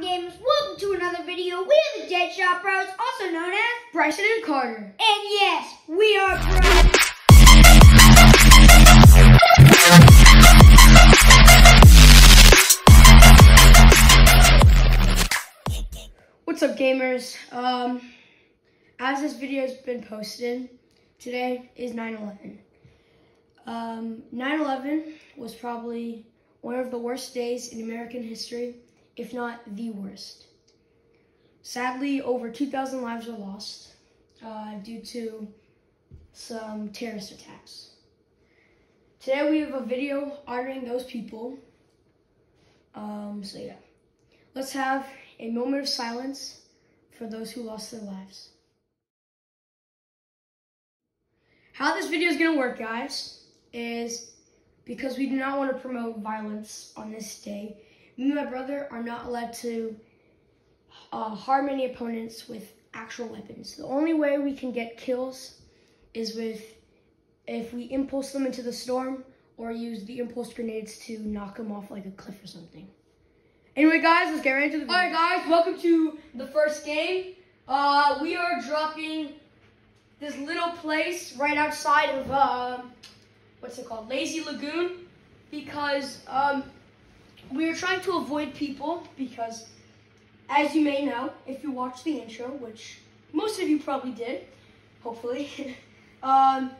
gamers? Welcome to another video. We are the Deadshot Bros, also known as Bryson and Carter. And yes, we are bros. What's up, gamers? Um, as this video has been posted, today is 9/11. Um, 9/11 was probably one of the worst days in American history, if not the worst. Sadly, over 2,000 lives were lost uh, due to some terrorist attacks. Today we have a video honoring those people. Um, so yeah, let's have a moment of silence for those who lost their lives. How this video is going to work, guys, is because we do not want to promote violence on this day. Me and my brother are not allowed to uh, harm any opponents with actual weapons. The only way we can get kills is with if we impulse them into the storm or use the impulse grenades to knock them off like a cliff or something. Anyway, guys, let's get right into the video. All right, guys, welcome to the first game. Uh, we are dropping this little place right outside of, uh, what's it called, Lazy Lagoon, because um, we were trying to avoid people because, as you may know, if you watch the intro, which most of you probably did, hopefully, um,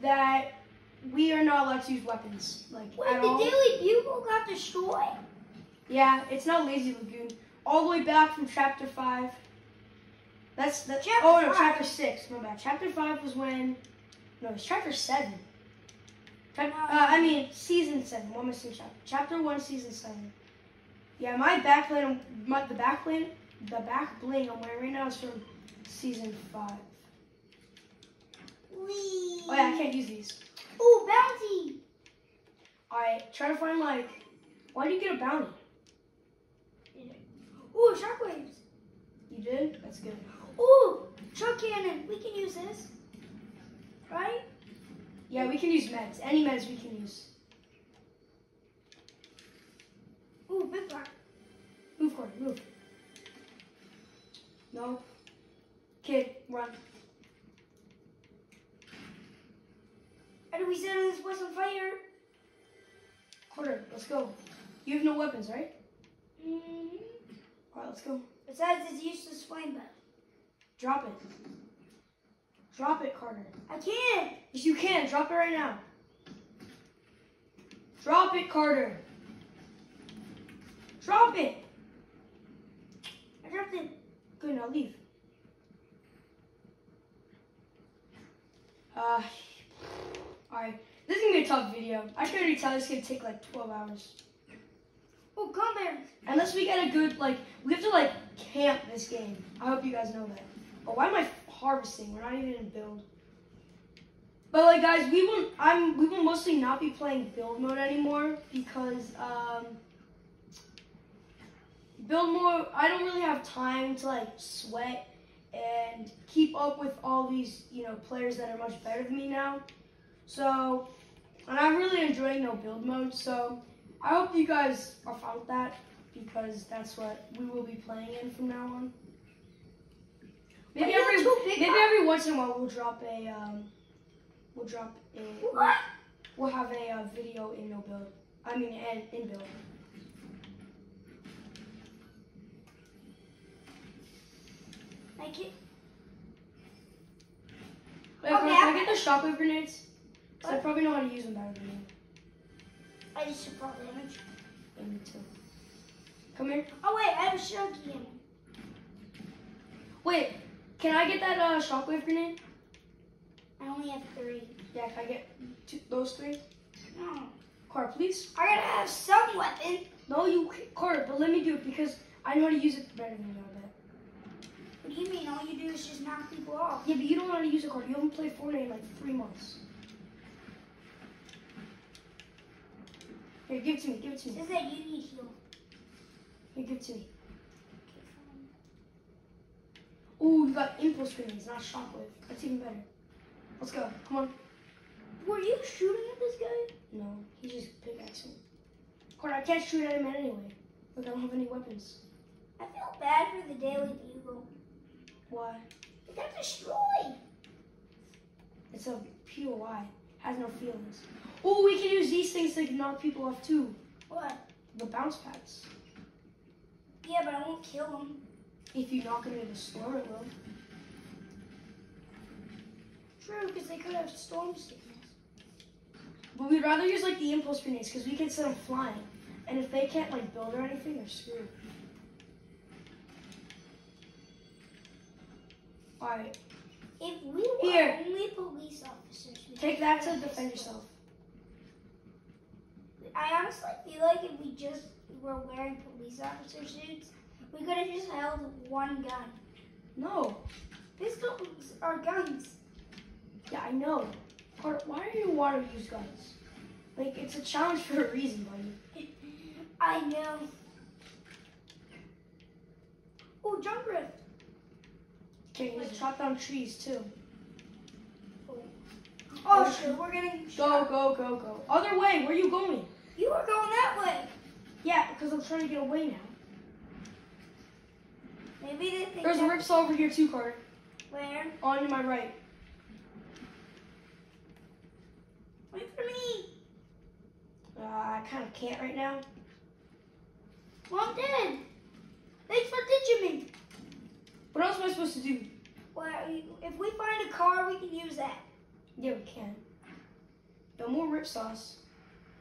that we are not allowed to use weapons. Like Wait, the all. Daily Bugle got destroyed? Yeah, it's not Lazy Lagoon. All the way back from Chapter 5. That's the. Chapter oh, no, five. Chapter 6. My bad. Chapter 5 was when. No, it's Chapter 7 uh, I mean season seven. One missing chapter. Chapter one, season seven. Yeah, my backplane, my the backplane, the back bling I'm wearing right now is from season five. Wee. Oh yeah, I can't use these. Ooh, bounty. Alright, try to find like. Why do you get a bounty? Ooh, shockwaves. You did? That's good. Ooh, chug cannon. We can use this. Right? Yeah, we can use meds. Any meds we can use. Ooh, big rock. Move, Corey, move. No. Kid, run. How do we set this place on fire? Carter, let's go. You have no weapons, right? Mm-hmm. Alright, let's go. Besides, it's useless flame bow. Drop it. Drop it, Carter. I can't. Yes, you can. Drop it right now. Drop it, Carter. Drop it. I dropped it. Good, now leave. Uh, alright. This is gonna be a tough video. I can already tell this is gonna take like 12 hours. Oh, come there. Unless we get a good, like, we have to, like, camp this game. I hope you guys know that. Oh, why am I harvesting? We're not even in build. But, like, guys, we will, I'm, we will mostly not be playing build mode anymore because, um, build mode, I don't really have time to, like, sweat and keep up with all these, you know, players that are much better than me now. So, and I'm really enjoying no build mode, so I hope you guys are fine with that because that's what we will be playing in from now on. Maybe every maybe every once in a while we'll drop a um we'll drop a What? we'll have a uh, video in no build. I mean in, in build. I can't. Wait, Okay, can, I I- get the shockwave grenades? 'Cause I probably know how to use them better than you. I just took all damage. Yeah, me too. Come here. Oh wait, I have a shell cannon. Wait, can I get that uh, shockwave grenade? I only have three. Yeah, can I get two, those three? No. Carter, please. I gotta have some weapon. No, you, Carter, but let me do it because I know how to use it better than you, I bet. What do you mean? All you do is just knock people off. Yeah, but you don't know how to use a card. You haven't played Fortnite in like three months. Here, give it to me. Give it to me. Says that you need heal. Here, give it to me. Ooh, you got impulse screens, not shockwave. That's even better. Let's go. Come on. Were you shooting at this guy? No, he's just me. Carter, I can't shoot at him anyway. Look, I don't have any weapons. I feel bad for the Daily Bugle. Why? It got destroyed. It's a POI. Has no feelings. Oh, we can use these things to knock people off too. What? The bounce pads. Yeah, but I won't kill them. If you knock them into the storm, it will. True, because they could have storm sickness. But we'd rather use like the impulse grenades because we can send them flying. And if they can't like build or anything, they're screwed. Alright, If we were Here. only police officers, take that to defend yourself. I honestly feel like if we just were wearing police officer suits, we could have just held one gun. No. Pistols are guns. Yeah, I know. Why do you want to use guns? Like, it's a challenge for a reason, buddy. I know. Oh, jump rift. Okay, you chop down trees too. Oh, oh, oh shit, we're getting Go, shot. go, go, go. Other way, where are you going? You were going that way. Yeah, because I'm trying to get away now. Maybe they think There's a ripsaw over here too, Carter. Where? On to my right. Wait for me. Uh, I kind of can't right now. Well, I'm dead. Thanks for ditching me. What else am I supposed to do? Well, if we find a car, we can use that. Yeah, we can. No more ripsaws.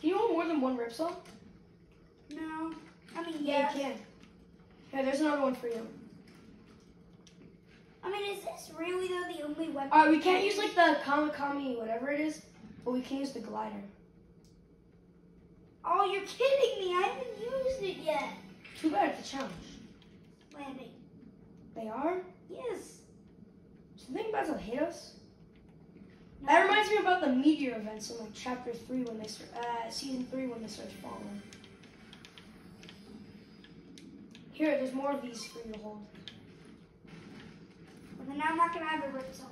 Can you hold more than one ripsaw? No. I mean, Yeah, yeah. you can. Yeah, there's another one for you. I mean, is this really though the only weapon? Alright, we can't use like the kamikami, whatever it is, but we can use the glider. Oh, you're kidding me! I haven't used it yet. Too bad it's a challenge. Landing. They are? Yes. Something about to hit us? That reminds me about the meteor events in like chapter three when they start, uh, season three when they start falling. Here, there's more of these for you to hold. But then I'm not gonna have a ripsaw.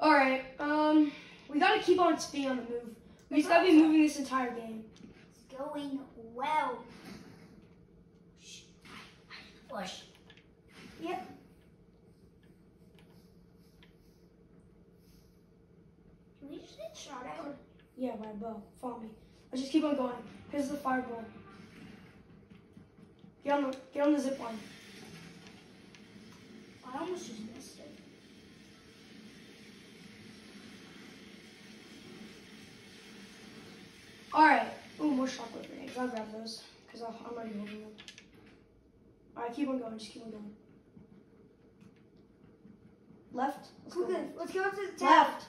All right, um, we gotta keep on being on the move. We just gotta be moving this entire game. It's going well. Shh. Push. Yep. Can we just get shot at? Yeah, by a bow. Follow me. Let's just keep on going. Here's the fireball. Get on the get on the zip line. I almost just missed it. All right. Ooh, more shotgun grenades. I'll grab those because I'm already holding them. All right, keep on going. Just keep on going. Left. Let's go. Left. let's go to the tower. Left.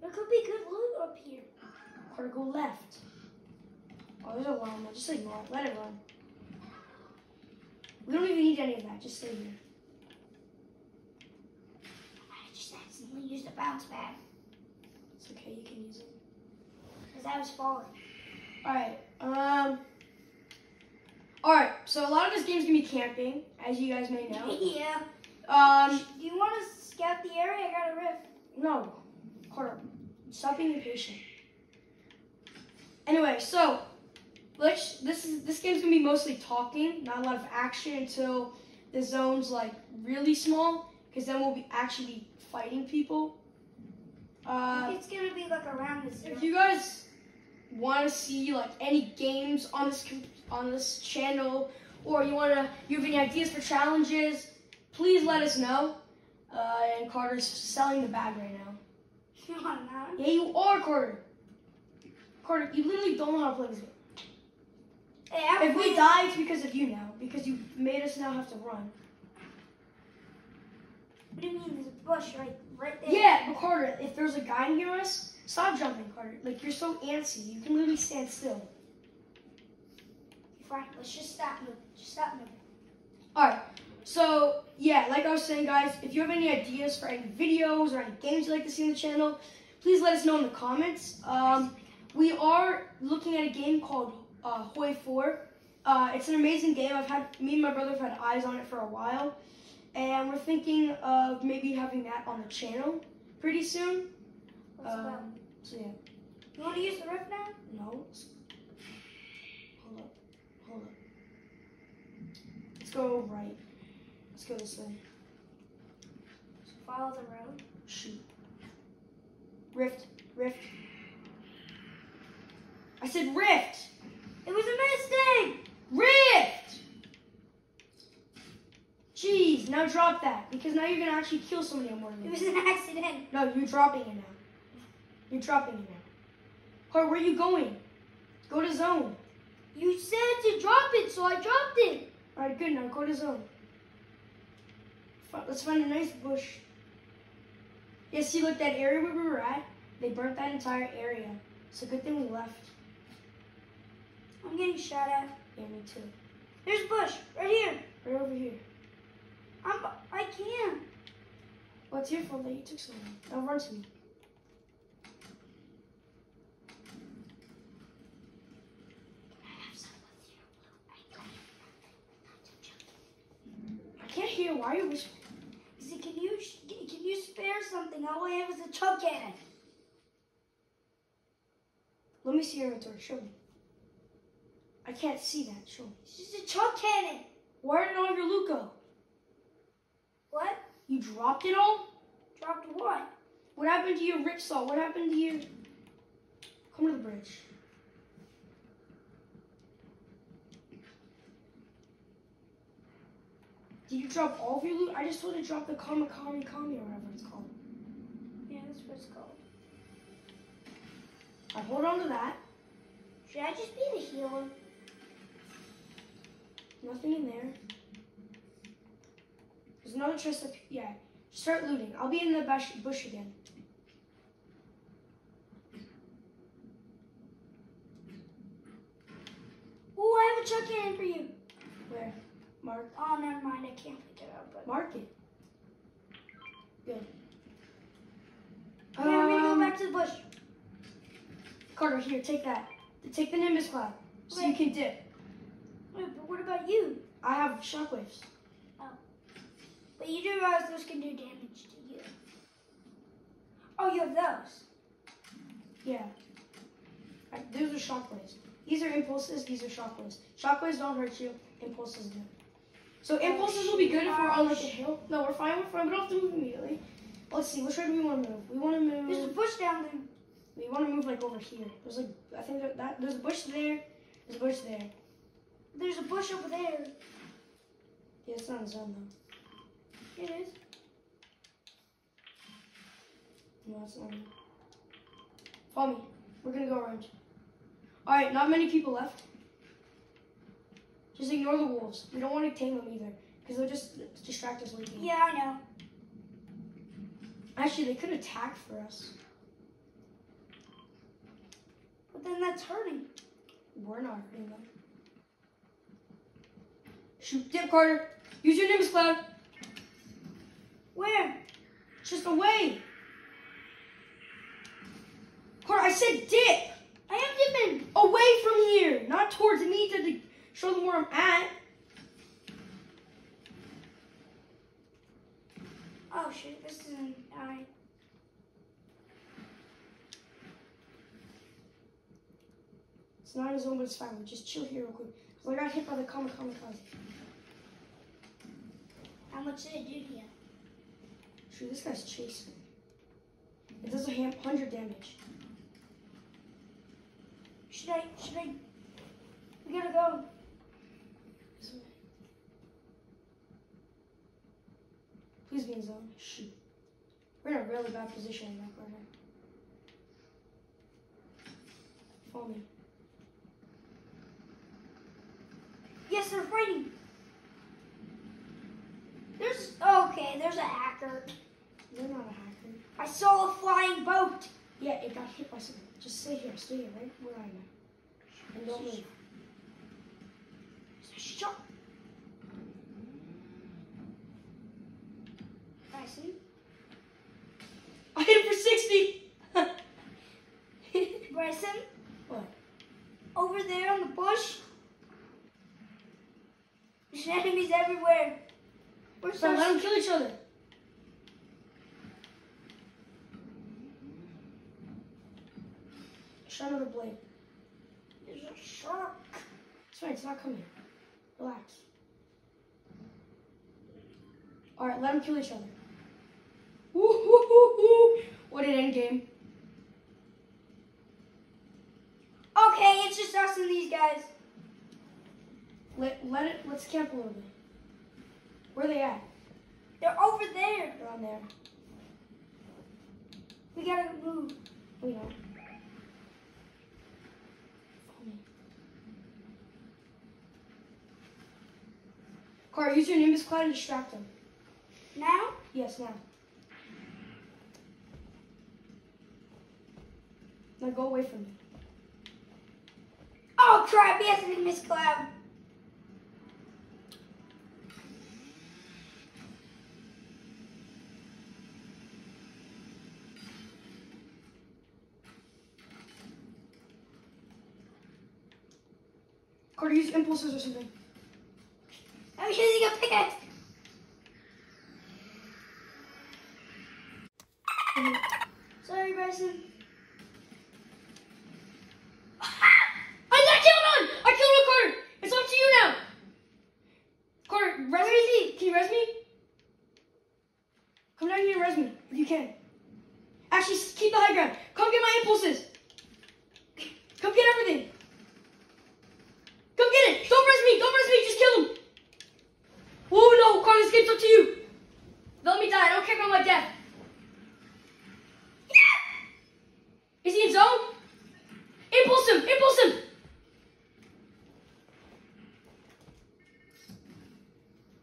There could be good loot up here. Or go left. Oh, there's a llama. Just ignore it. Let it run. We don't even need any of that. Just stay here. I just accidentally used a bounce pad It's okay. You can use it. because I was falling. All right. Um. All right. So a lot of this game's gonna be camping, as you guys may know. yeah. Um. Do you want to scout the area? I got a rift. No. Carter, stop being impatient. Anyway, so let's. This is this game's gonna be mostly talking, not a lot of action until the zone's like really small, because then we'll be actually fighting people. Uh, it's gonna be like around this. if you guys want to see like any games on this on this channel, or you want to, you have any ideas for challenges, please let us know. Uh, and Carter's selling the bag right now. Come on now. Yeah, you are, Carter. Carter, you literally don't know how to play this game. Hey, If we die, it's because of you now. Because you made us now have to run. What do you mean? There's a bush right, right there. Yeah, but Carter, if there's a guy near us, stop jumping, Carter. Like, you're so antsy. You can literally stand still. Fine. Let's just stop moving. Just stop moving. Alright, so, yeah, like I was saying, guys, if you have any ideas for any videos or any games you'd like to see on the channel, please let us know in the comments. Um, we are looking at a game called uh, Hoi 4. Uh, it's an amazing game. I've had me and my brother have had eyes on it for a while, and we're thinking of maybe having that on the channel pretty soon. Um, so yeah. You want to use the rift now? No. Hold up. Hold up. Let's go right. Let's go this way. Follow the road. Shoot. Rift. Rift. I said rift! It was a mistake! Rift! Jeez, now drop that. Because now you're gonna actually kill somebody on one of It was an accident. No, you're dropping it now. You're dropping it now. Carter, where are you going? Go to zone. You said to drop it, so I dropped it. Alright, good. Now go to zone. Let's find a nice bush. Yeah, see, look, that area where we were at, they burnt that entire area. So good thing we left. I'm getting shot at. Yeah, me too. There's a bush right here. Right over here. I'm. I can't. Well, it's your fault that you took so long. Now run to me. I have someone here? Well, I can't remember chubby. I can't hear. Why are you whispering? Is it, can you can you spare something? Oh, All I have is a chug cannon. Let me see your inventory. Show me. I can't see that. Show me. It's just a chug cannon. Where did all your loot go? What? You dropped it all? Dropped what? What happened to your rich salt? What happened to your... Come to the bridge. Did you drop all of your loot? I just you to drop the Kami Kami Kami or whatever it's called. Yeah, that's what it's called. I hold on to that. Should I just be the healer? Nothing in there. There's another chest up Yeah. Start looting. I'll be in the bush, bush again. Oh, I have a chug cannon for you. Where? Mark. Oh, never mind. I can't pick it up. But Mark it. Good. okay, I'm gonna go Um, back to the bush. Carter, here, take that. Take the Nimbus Cloud so you can dip. Wait, but what about you? I have shockwaves. Oh. But you do realize those can do damage to you. Oh, you have those. Yeah. Uh, Those are shockwaves. These are impulses, these are shockwaves. Shockwaves don't hurt you, impulses do. So impulses will be good if we're on like a hill. No, we're fine, we're fine. We don't have to move immediately. Let's see, which way do we want to move? We want to move. There's a bush down there. We want to move like over here. There's like I think that, that there's a bush there. There's a bush there. There's a bush over there. Yeah, it's not a zone though. It is. No, it's not. Follow me. We're gonna go around. All right, not many people left. Just ignore the wolves. We don't want to tame them either, because they'll just distract us leaving. Yeah, I know. Actually, they could attack for us. But then that's hurting. We're not hurting them. Shoot, dip, Carter. Use your Nimbus Cloud. Where? Just away. Carter, I said dip. I am dipping. Away from here, not towards me to show them where I'm at. Oh shit, this isn't. Alright. It's not a zone, but it's fine. Just chill here real quick. I got hit by the Kama Kamikaze. How much did it do to you? Shoot, this guy's chasing. It does a 100 damage. Should I? Should I? We gotta go. Please be in zone. Shoot. We're in a really bad position in that corner. Follow me. Yes, they're fighting. There's okay. There's a hacker. You're not a hacker. I saw a flying boat. Yeah, it got hit by something. Just stay here. Stay here, right where I am. And don't move. Shot. I see. I hit him for 60! Bryson, what? over there on the bush. Enemies everywhere. We're So let them kill each other. Shut another blade. There's a shark. It's fine, it's not coming. Relax. Alright, let them kill each other. Woo, woo, woo, woo. What an end game. Okay, it's just us and these guys. Let, let it, let's camp a little bit. Where are they at? They're over there. They're on there. We gotta move. We don't. Car, use your Nimbus Cloud and distract them. Now? Yes, now. Now go away from me. Oh crap, yes, missed Cloud. Carter, use impulses or something. I'm using a pickaxe. Sorry, Bryson. I got killed on! I killed on Carter! It's up to you now! Carter, res me? Can you res me? Come down here and res me, if you can. Actually, s- keep the high ground. Come get my impulses. Come get everything. Come get it. Don't res me. Don't res me. Just kill him. Oh no, Carter, this game's up to you. Let me die. I don't care about my death. Is he in zone? Impulse him. Impulse him.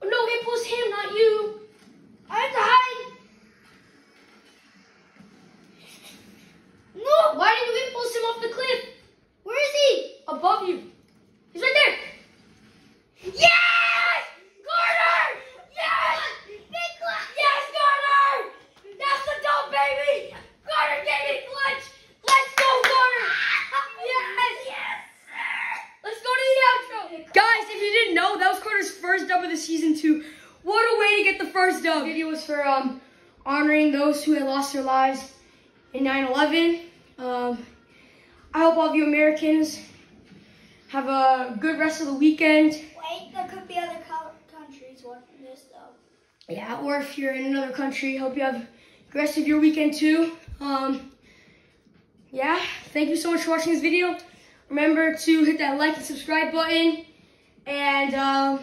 No, impulse him, not you. I have to hide. No! Why did you impulse him off the cliff? Where is he? Above you. He's right there. Yes! Carter! Yes! Big clutch! Yes, Carter! That's the dope, baby! Carter gave me clutch! Let's go, Carter! Yes! Yes, sir! Let's go to the outro! Guys, if you didn't know, that was Carter's first dub of the season two. What a way to get the first dub! The video was for um, honoring those who had lost their lives in 9-11. Um, I hope all of you Americans have a good rest of the weekend. Wait, there could be other co- countries watching this, though. Yeah, or if you're in another country, hope you have the rest of your weekend too. Um, yeah, thank you so much for watching this video. Remember to hit that like and subscribe button, and um,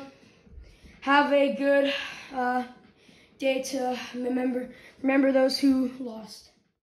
have a good uh, day to remember remember those who lost.